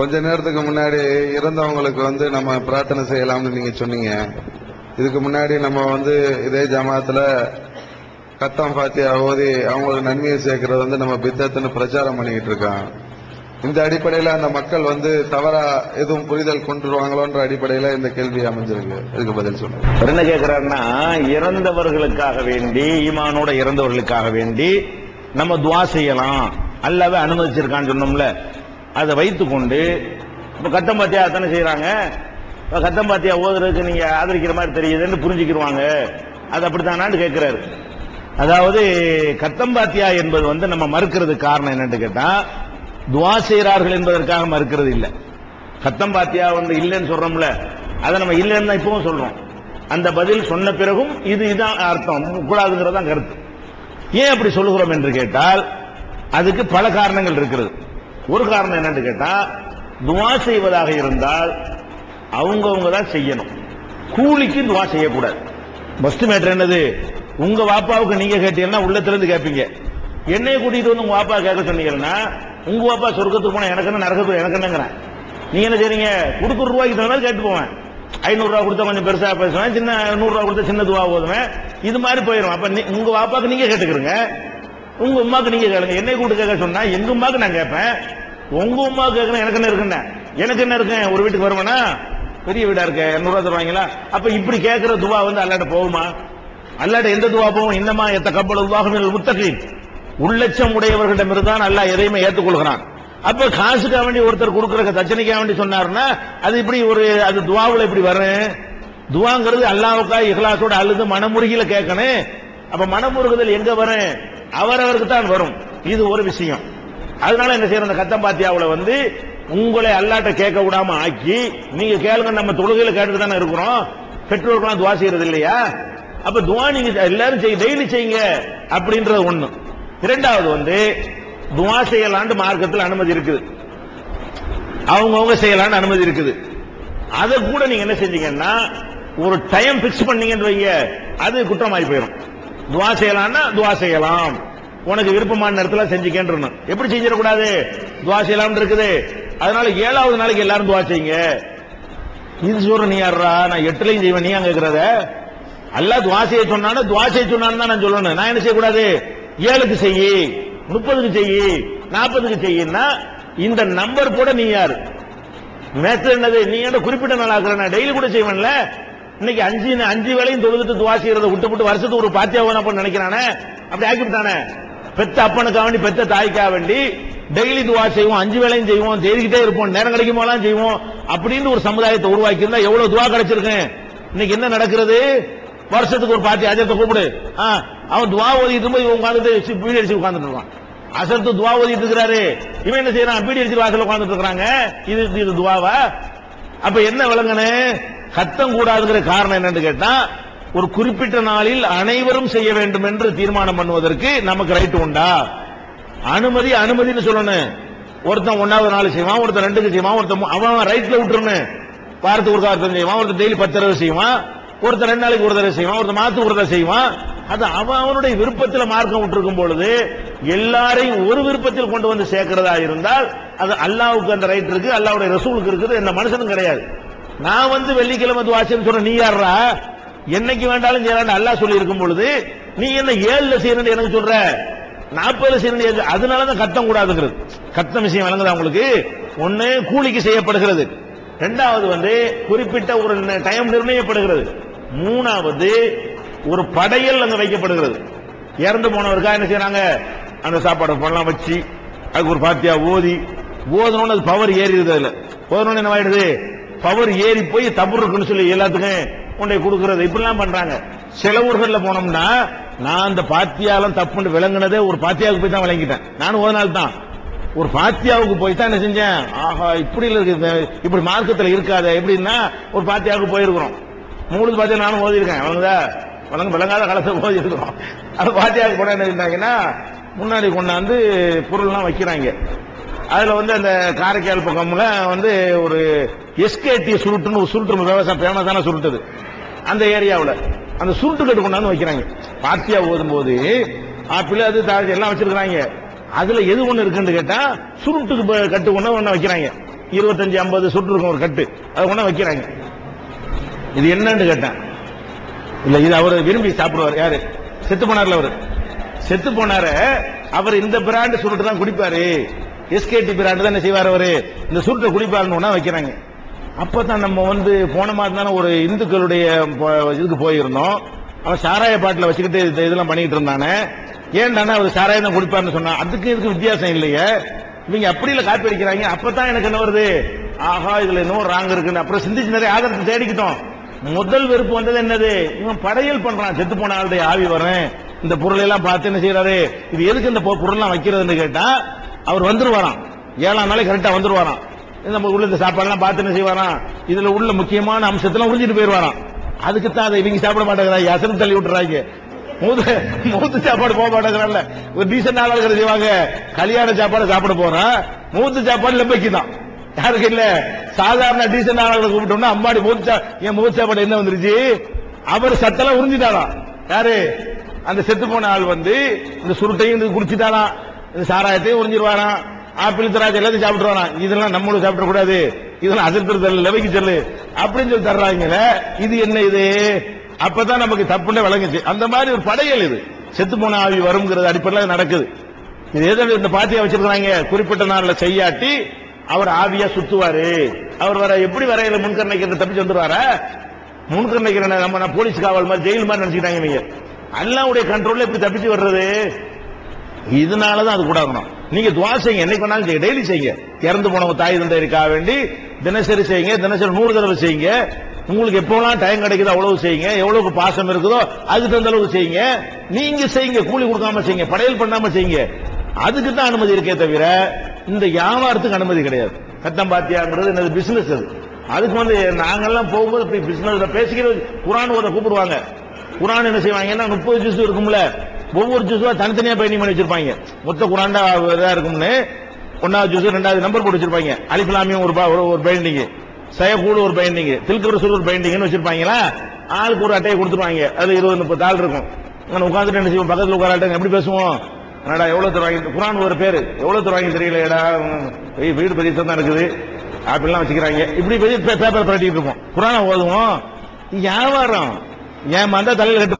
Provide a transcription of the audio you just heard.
கொஞ்ச நேரத்துக்கு முன்னாடி இறந்தவங்களுக்கு வந்து நம்ம பிரார்த்தனை செய்யலாம்னு நீங்க சொன்னீங்க. இதுக்கு முன்னாடி நம்ம வந்து இதே ஜமாத்துல கத்தம் பாத்தியா ஓதி அவங்களுக்கு நன்மையை சேர்க்கறது வந்து நம்ம பித்தத்துன்னு பிரச்சாரம் பண்ணிக்கிட்டு இருக்கோம் இந்த அடிப்படையில அந்த மக்கள் வந்து தவறா எதுவும் புரிதல் கொண்டுருவாங்களோன்ற அடிப்படையில இந்த கேள்வி அமைஞ்சிருக்கு. இதுக்கு பதில் சொல்லுங்க. என்ன கேட்கிறாருன்னா இறந்தவர்களுக்காக வேண்டி ஈமானோட இறந்தவர்களுக்காக வேண்டி நம்ம துவா செய்யலாம். அல்லாவே அனுமதிச்சிருக்கான்னு சொன்னோம்ல. அதை வைத்துக்கொண்டு இப்போ கத்தம் பாத்தியா தானே செய்கிறாங்க இப்போ கத்தம் பாத்தியா ஓதுறதுக்கு நீங்க ஆதரிக்கிற மாதிரி தெரியுதுன்னு புரிஞ்சுக்கிடுவாங்க அது அப்படித்தானான்னு கேட்கிறாரு அதாவது கத்தம் பாத்தியா என்பது வந்து நம்ம மறுக்கிறதுக்கு காரணம் என்னன்னு கேட்டா துவா செய்கிறார்கள் என்பதற்காக மறுக்கிறது இல்லை. கத்தம் பாத்தியா வந்து இல்லைன்னு சொல்றோம்ல அதை நம்ம இல்லைன்னு தான் இப்பவும் சொல்றோம். அந்த பதில் சொன்ன பிறகும் இது இதான் அர்த்தம். கூடாதுங்கிறது தான் கருத்து. ஏன் அப்படி சொல்லுகிறோம் என்று கேட்டால் அதுக்கு பல காரணங்கள் இருக்கிறது. ஒரு காரணம் என்னன்னு கேட்டா துவா செய்வதாக இருந்தால் அவங்கவுங்க தான் செய்யணும். கூலிக்கு துவா செய்யக்கூடாது. ஃபர்ஸ்ட் மேட்டர் என்னது? உங்க வாப்பாவுக்கு நீங்க கேட்டீங்கன்னா உள்ளத்துல இருந்து கேட்பீங்க. என்னைய கூட்டிட்டு வந்து உங்க வாப்பா கேட்க சொன்னீங்கன்னா உங்க வாப்பா சொர்க்கத்துக்கு போனா எனக்கு என்ன நரகத்துக்கு எனக்கு என்னங்கிறேன். நீங்க என்ன செய்றீங்க? கொடுக்குற ரூபாய்க்கு தகுந்த கேட்டு போவேன். ஐநூறுரூவா கொடுத்தா கொஞ்சம் பெருசாக பேசுவேன். சின்ன நூறுரூவா கொடுத்தா சின்ன துவா ஓதுவேன். இது மாதிரி போயிடும் அப்போ நீ- உங்க வாப்பாக்கு நீங்க கேட்டுக்கிறீங்க. உங்க உமாக்கு நீங்க கேளுங்க. என்னை கூட்டு கேட்க சொன்னா எங்க உமாக்கு நான் கேட்பேன். உங்க உமாக்கு கேட்கணும் எனக்கு என்ன இருக்குன்னு? எனக்கு என்ன இருக்கு? ஒரு வீட்டுக்கு வருவேனா? பெரிய வீடா இருக்க இருநூறு தருவாங்களா? அப்ப இப்படி கேட்கிற துவா வந்து அல்லாட்ட போகுமா? அல்லாட்ட எந்த துவா போகும்? இன்னமா எத்த கப்பல் உருவாகும் முத்தகி உள்ளச்சம் உடையவர்களிடம் தான் அல்லா எதையுமே ஏற்றுக்கொள்கிறான். அப்ப காசுக்காக வேண்டி ஒருத்தர் கொடுக்கற தச்சனைக்காக வேண்டி சொன்னாருன்னா அது இப்படி ஒரு அது துவாவில் இப்படி வரும். துவாங்கிறது அல்லாவுக்கா இஹ்லாசோட அழுது மனமுருகில கேட்கணும். அப்ப மனமுருகுதல் எங்க வரும்? அவரவருக்கு தான் வரும். இது ஒரு விஷயம். அதனால என்ன செய்யற அந்த கத்தம்பாத்தியாவுல வந்து உங்களை அல்லாட்ட கேட்க விடாம ஆக்கி நீங்க கேளுங்க நம்ம தொழுகையில கேட்டுட்டு தானே இருக்கிறோம். பெற்றோர்கள்லாம் துவா செய்யறது இல்லையா? அப்ப துவா நீங்க எல்லாரும் செய்ய டெய்லி செய்யுங்க அப்படின்றது ஒண்ணு. இரண்டாவது வந்து துவா செய்யலான்னு மார்க்கத்தில் அனுமதி இருக்குது. அவங்கவுங்க செய்யலான்னு அனுமதி இருக்குது. அதை கூட நீங்க என்ன செஞ்சீங்கன்னா ஒரு டைம் பிக்ஸ் பண்ணீங்கன்னு வைங்க அது குற்றமாயி போயிடும் துவா செய்யலாம்னா துவா செய்யலாம். உனக்கு விருப்பமான நேரத்தில் செஞ்சுக்கேன்னு எப்படி செஞ்சிடக்கூடாது? துவா செய்யலாம்னு இருக்குது. அதனால ஏழாவது நாளைக்கு எல்லாரும் துவா செய்யுங்க. இது சொல்ற நீ யாரா நான் எட்டுலையும் செய்வேன். நீ அங்க இருக்கிறத அல்லாஹ் துவா செய்ய சொன்னானா துவா செய்ய சொன்னான்னு தான் நான் சொல்லணும். நான் என்ன செய்யக்கூடாது? ஏழுக்கு செய்யி முப்பதுக்கு செய்யி நாற்பதுக்கு செய்யின்னா இந்த நம்பர் கூட நீ யாரு? நேற்று என்னது? நீ என்ன குறிப்பிட்ட நாள் ஆக்குற நான் டெய்லி கூட செய்வேன்ல. இன்னைக்கு அஞ்சு அஞ்சு வேலையும் தொழுதுட்டு துவா செய்யறத விட்டு விட்டு வருஷத்துக்கு ஒரு பாத்தியா வேணும் நினைக்கிறானே? அப்படி ஆக்கிவிட்டானே? பெத்த அப்பனுக்காக வேண்டி பெத்த தாய்க்காக வேண்டி டெய்லி துவா செய்வோம் அஞ்சு வேலையும் செய்வோம் தேடிக்கிட்டே இருப்போம் நேரம் கிடைக்கும் போலாம் செய்வோம் அப்படின்னு ஒரு சமுதாயத்தை உருவாக்கி இருந்தா எவ்வளவு துவா கிடைச்சிருக்கேன் இன்னைக்கு என்ன நடக்கிறது? வருஷத்துக்கு ஒரு பாத்தி அஜத்தை கூப்பிடு. ஆ, அவன் துவா ஓதிட்டு போய் இவன் உட்காந்துட்டு பீடி அடிச்சு உட்காந்துட்டு இருக்கான். அசத்து துவா ஓதிட்டு இருக்கிறாரு. இவன் என்ன செய்யறான்? பீடி அடிச்சு வாசல் உட்காந்துட்டு இருக்கிறாங்க. இது இது துவாவா? அப்ப என்ன விளங்கணும்? கத்தம் கூடாதுங்கிற காரணம் என்னன்னு கேட்டா ஒரு குறிப்பிட்ட நாளில் அனைவரும் செய்ய வேண்டும் என்று தீர்மானம் பண்ணுவதற்கு நமக்கு ரைட் உண்டா? அனுமதி அனுமதின்னு சொல்லணும். ஒருத்தன் ஒன்னாவது நாள் செய்வான் ஒருத்தன் ரெண்டுக்கு செய்வான் ஒருத்தன் அவன் ரைட்ல விட்டுருணும் வாரத்துக்கு ஒரு காரத்தம் செய்வான் ஒருத்தன் டெய்லி பத்து தடவை செய்வான் ஒருத்தன் ரெண்டு நாளைக்கு ஒரு தடவை செய்வான் ஒருத்தன் மாத்து ஒரு தடவை செய்வான். அது அவன் அவனுடைய விருப்பத்தில் மார்க்கம் விட்டுருக்கும் பொழுது எல்லாரையும் ஒரு விருப்பத்தில் கொண்டு வந்து சேர்க்கிறதா இருந்தால் அது அல்லாவுக்கு அந்த ரைட் இருக்கு அல்லாவுடைய ரசூலுக்கு இருக்குது எந்த மனுஷனும் கிடையாது. நான் வந்து வெள்ளிக்கிழமை துவாசன்னு சொன்ன நீ யாரா என்னைக்கு வேண்டாலும் செய்யறான்னு அல்லாஹ் சொல்லி இருக்கும் பொழுது நீ என்ன ஏழுல செய்யணும் எனக்கு சொல்ற? நாற்பதுல செய்யணும் அதனாலதான் கட்டம் கூடாதுங்கிறது. கட்டம் விஷயம் விளங்குதா உங்களுக்கு? ஒண்ணு கூலிக்கு செய்யப்படுகிறது. ரெண்டாவது வந்து குறிப்பிட்ட ஒரு டைம் நிர்ணயப்படுகிறது மூணாவது ஒரு படையல் அங்க வைக்கப்படுகிறது. இறந்து போனவருக்கா என்ன செய்யறாங்க? அந்த சாப்பாடு பண்ணலாம் வச்சு அதுக்கு ஒரு பாத்தியா ஓதி ஓதணும்னு அது பவர் ஏறிடுது அதுல. ஓதணும்னு என்ன ஆயிடுது? பவர் ஏறி போய் தப்பு இருக்குன்னு சொல்லி எல்லாத்துக்கும் உன்னை கொடுக்கறது. இப்படிலாம் பண்றாங்க. சில ஊர்கள்ல போனோம்னா நான் அந்த பாத்தியாலம் தப்புன்னு விளங்குனதே ஒரு பாத்தியாவுக்கு போய் தான் விளங்கிட்டேன். நானும் ஒரு நாள் தான். ஒரு பாத்தியாவுக்கு போய் தான் என்ன செஞ்சேன்? ஆஹா இப்படி இருக்கு இப்படி மார்க்கத்தில் இருக்காத எப்படின்னா ஒரு பாத்தியாவுக்கு போயிருக்கிறோம். மூணு பாத்தியா நானும் ஓதிருக்கேன் இருக்கேன் வழங்குதா விளங்காத காலத்தை ஓதிருக்கிறோம் அந்த அது பாத்தியாவுக்கு போனா என்ன செஞ்சாங்கன்னா முன்னாடி கொண்டாந்து பொருள்லாம் வைக்கிறாங்க. அதுல வந்து அந்த காரைக்கால் பக்கம்ல வந்து ஒரு எஸ்கேடி சுருட்டுன்னு ஒரு சுருட்டு விவசாயம் ஃபேமஸான சுருட்டுது. அந்த ஏரியாவில். அந்த சுருட்டு கட்டு கொண்டாந்து வைக்கிறாங்க. பாத்தியா ஓதும் போது ஆப்பிள் அது தாழ்ச்சி எல்லாம் வச்சிருக்கிறாங்க. அதுல எது ஒண்ணு இருக்குன்னு கேட்டா சுருட்டுக்கு கட்டு கொண்டு ஒண்ணு வைக்கிறாங்க. இருபத்தஞ்சு ஐம்பது சுருட்டு இருக்கும் ஒரு கட்டு. அதை கொண்டு வைக்கிறாங்க. இது என்னன்னு கேட்டேன். இல்ல இது அவர் விரும்பி சாப்பிடுவார். யாரு? செத்து போனார்ல அவர். செத்து போனார அவர் இந்த பிராண்டு சுருட்டு தான் குடிப்பாரு. எஸ்கேடி பிராண்டு தான் என்ன செய்வார் அவரு. இந்த சுருட்டை குடிப்பாருன்னு வைக்கிறாங்க. அப்பதான் நம்ம வந்து போன மாதம் தானே ஒரு இந்துக்களுடைய இதுக்கு போயிருந்தோம். அவன் சாராய பாட்டில் வச்சுக்கிட்டு இதெல்லாம் பண்ணிட்டு இருந்தானே. ஏன்டானா அவர் சாராயம் தான் குடிப்பாருன்னு சொன்னான் அதுக்கு இதுக்கு வித்தியாசம் இல்லையே? இவங்க அப்படி இல்லை காப்பி அடிக்கிறாங்க. அப்பதான் எனக்கு என்ன வருது? ஆஹா இதுல என்னவோ ராங் இருக்குன்னு. அப்புறம் சிந்திச்சு நிறைய ஆதரத்தை தேடிக்கிட்டோம். முதல் வெறுப்பு வந்தது என்னது? இவன் படையல் பண்றான். செத்து போன ஆளுடைய ஆவி வரேன் இந்த பொருளை எல்லாம் பார்த்து என்ன செய்யறாரு இது எதுக்கு இந்த பொ- பொருள்லாம் வைக்கிறதுன்னு கேட்டா அவர் வந்துருவாராம். ஏழாம் நாளைக்கு கரெக்டா வந்துருவாராம். நம்ம உள்ள இந்த சாப்பாடுலாம் பார்த்து என்ன செய்வாராம்? இதுல உள்ள முக்கியமான அம்சத்தெல்லாம் உறிஞ்சிட்டு போயிருவாராம் அதுக்குத்தான் அதை இவங்க சாப்பிட மாட்டேங்கிறாங்க. அசனம் தள்ளி விட்டுறாங்க. மூத்து மூத்து சாப்பாடு போக மாட்டேங்கிறான்ல. ஒரு டீசன் ஆளுகள் செய்வாங்க. கல்யாண சாப்பாடு சாப்பிட போறான் மூத்து சாப்பாடு லெப்பைக்கு தான். யாருக்கு இல்ல? சாதாரண டீசென்ட் ஆளுகளை கூப்பிட்டோம்னா அம்மாடி மூத்து சா- என் மூத்து சாப்பாடு என்ன வந்துருச்சு? அவர் சத்தெல்லாம் உறிஞ்சிட்டாராம். யாரு? அந்த செத்து போன ஆள் வந்து இந்த சுருட்டையும் இது குடிச்சிட்டாராம். சாராயத்தையும் உறிஞ்சிருவாராம் ஆப்பிள் திராட்சை எல்லாத்தையும் சாப்பிட்டுருவாராம் இதெல்லாம் நம்மளும் சாப்பிடக்கூடாது. இதெல்லாம் அசத்து தரல லெவைக்கு சொல்லு. அப்படின்னு சொல்லி தர்றாங்கல்ல இது என்ன இது? அப்பதான் நமக்கு தப்புன்னு விளங்குச்சு. அந்த மாதிரி ஒரு படையல் இது. செத்து போன ஆவி வருங்கிறது அடிப்படையில் நடக்குது. இது ஏதோ இந்த பாத்தியா வச்சிருக்காங்க குறிப்பிட்ட நாள்ல செய்யாட்டி அவர் ஆவியா சுத்துவாரு. அவர் வர எப்படி வரையில முன்கரணைக்கு தப்பிச்சு வந்துருவாரா முன்கர்ணைக்கிற நம்ம போலீஸ் காவல் மாதிரி ஜெயில் மாதிரி நினைச்சுக்கிட்டாங்க நீங்க அல்லாவுடைய கண்ட்ரோல்ல எப்படி தப்பிச்சு வர்றது. இதனாலதான் அது கூடாகணும். நீங்க துவா செய்யுங்க. என்னைக்கு வேணாலும் செய்யுங்க. டெய்லி செய்யுங்க. இறந்து போனவங்க தாய் தந்தையருக்காக வேண்டி தினசரி செய்யுங்க. தினசரி நூறு தடவை செய்யுங்க. உங்களுக்கு எப்போலாம் டைம் கிடைக்குதோ அவ்வளவு செய்யுங்க. எவ்வளவுக்கு பாசம் இருக்குதோ அதுக்கு தகுந்த அளவுக்கு செய்யுங்க. நீங்க செய்யுங்க. கூலி கொடுக்காம செய்யுங்க. படையல் பண்ணாம செய்யுங்க. அதுக்கு தான் அனுமதி இருக்கே தவிர இந்த வியாபாரத்துக்கு அனுமதி கிடையாது. கட்டம் பாத்தியாங்கிறது என்னது பிசினஸ் அது. அதுக்கு வந்து நாங்கெல்லாம் போகும்போது பிசினஸ் பிசினஸ்ல பேசிக்கிறது குரான் ஓத கூப்பிடுவாங்க. குரான் என்ன செய்வாங்கன்னா முப்பது ஜூஸ் இருக்கும்ல. ஒவ்வொரு ஜூஸும் தனித்தனியா பயணம் பண்ணி வச்சிருப்பாங்க. மொத்த குரான்டா இதா இருக்கும்னு ஒன்னாவது ஜூஸ் ரெண்டாவது நம்பர் போட்டு வச்சிருப்பாங்க. அலிஃபிலாமியும் ஒரு ஒரு- பைண்டிங் சயக்கூடு ஒரு பைண்டிங் தில்கு ரசூல் ஒரு பைண்டிங்னு வச்சிருப்பாங்களா? ஆளுக்கு ஒரு அட்டையை கொடுத்துருவாங்க. அது இருபது முப்பது ஆள் இருக்கும். அங்கே உட்காந்துட்டு என்ன செய்வோம்? பக்கத்தில் உட்காராட்டம் எப்படி பேசுவோம்? என்னடா எவ்வளோ தருவாங்க குரான் ஒரு பேர். எவ்வளோ தருவாங்க தெரியல ஏடா வீடு பெரிய தான் இருக்குது. ஆப்பிள்லாம் வச்சுக்கிறாங்க. இப்படி பெரிய பேப்பர் பரட்டிட்டு இருப்போம் குரானை ஓதுவோம். வியாபாரம் ஏன் தலையில் கட்டு